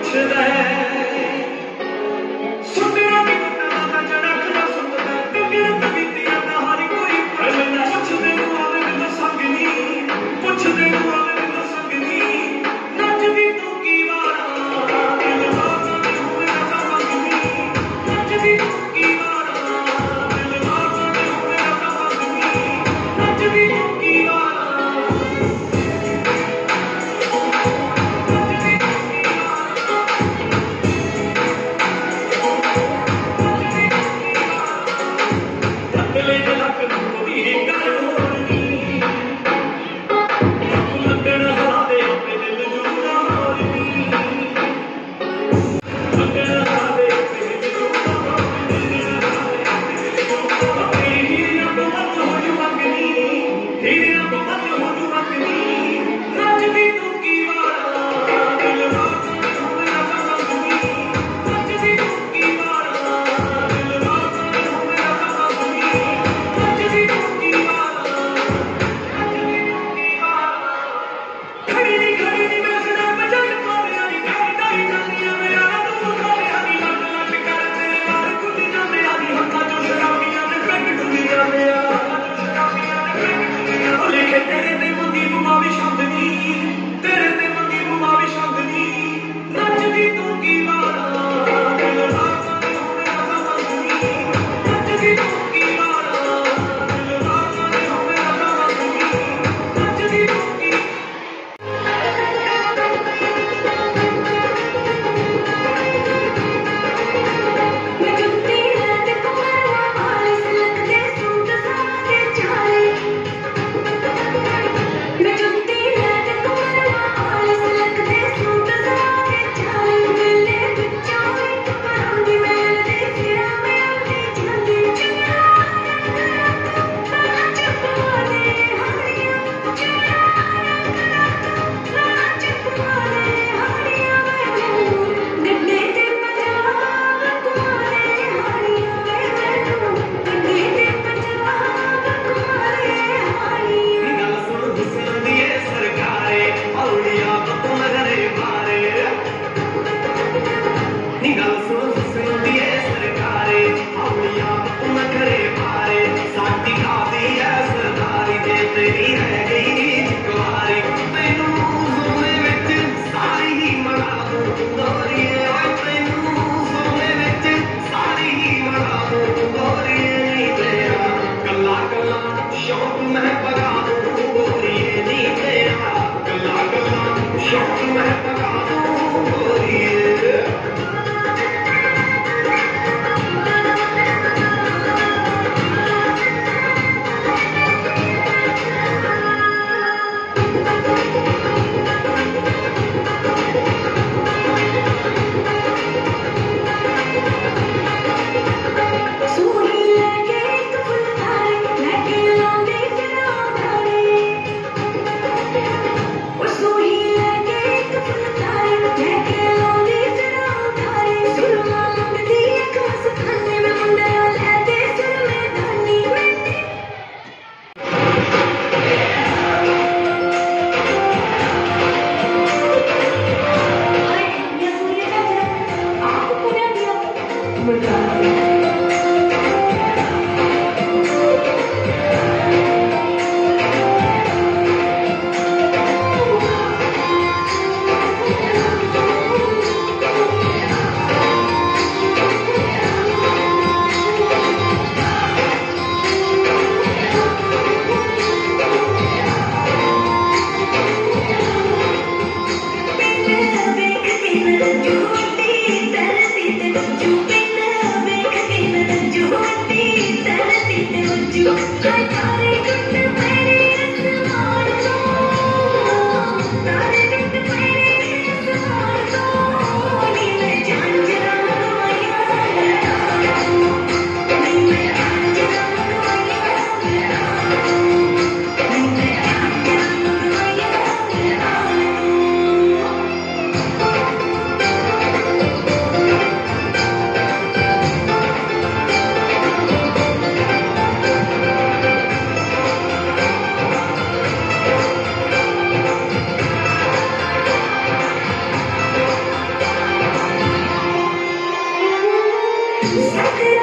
to them. Sakura to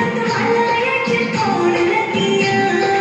I'm gonna get you.